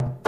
you